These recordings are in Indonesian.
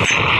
you.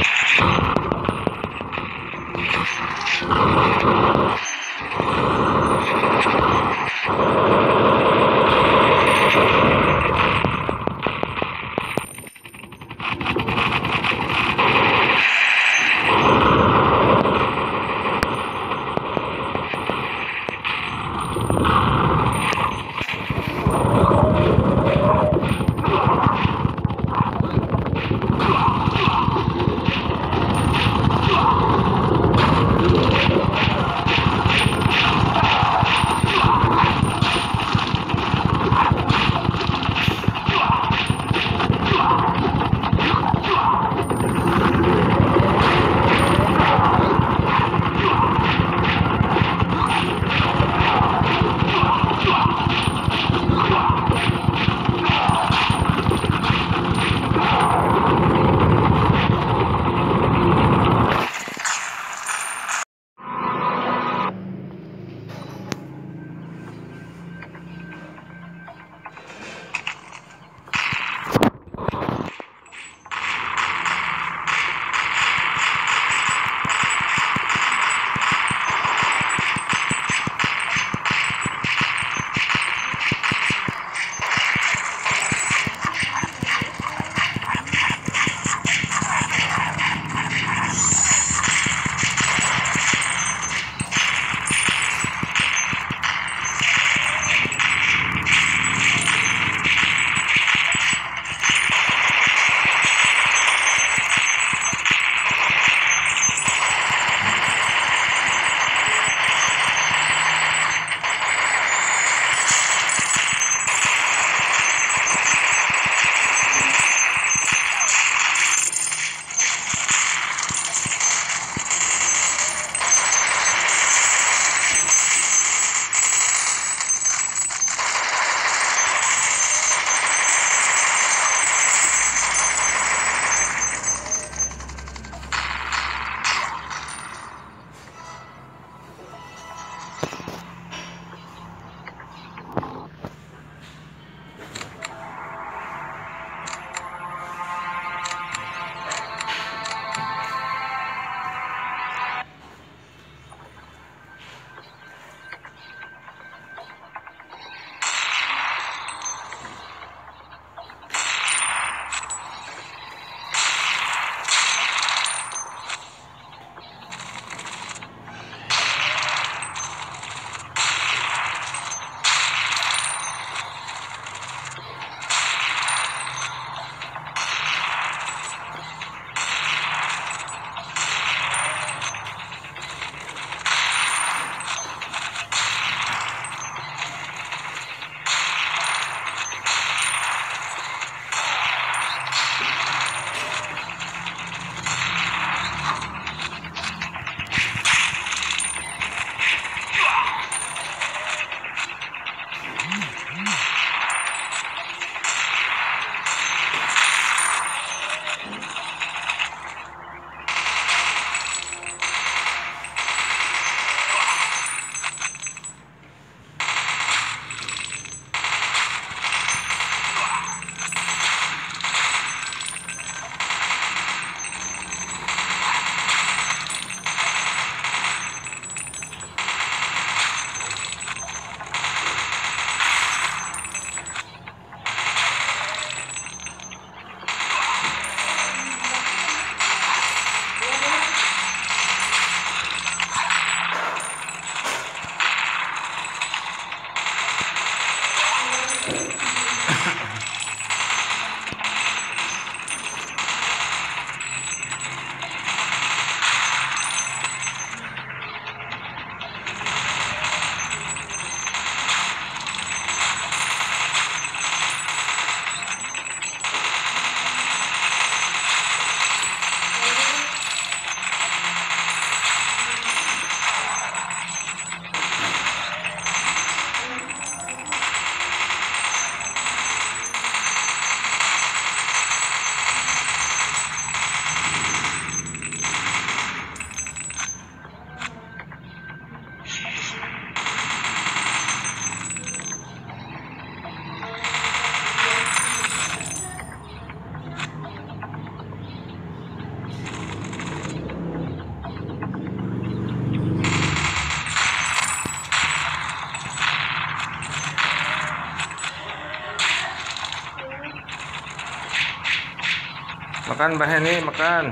Makan Mbak Heni, makan.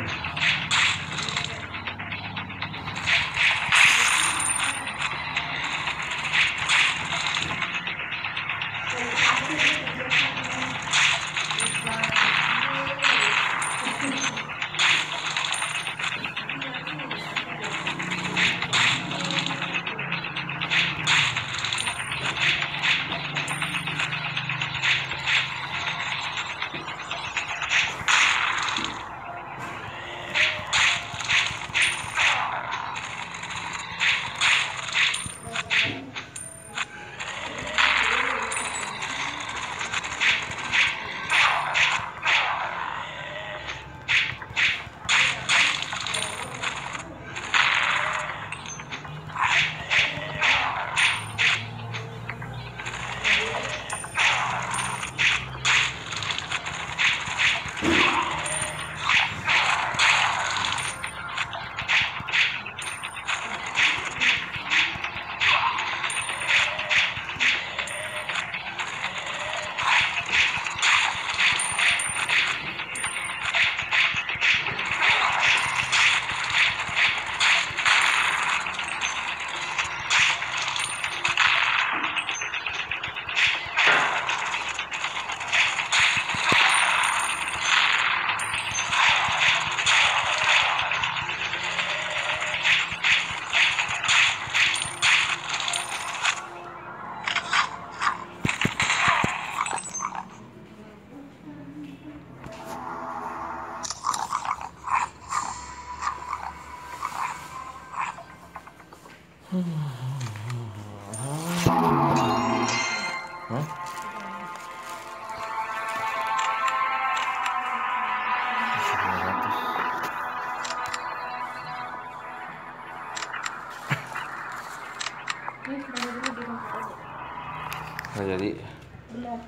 Hah? Nggak jadi. Benar.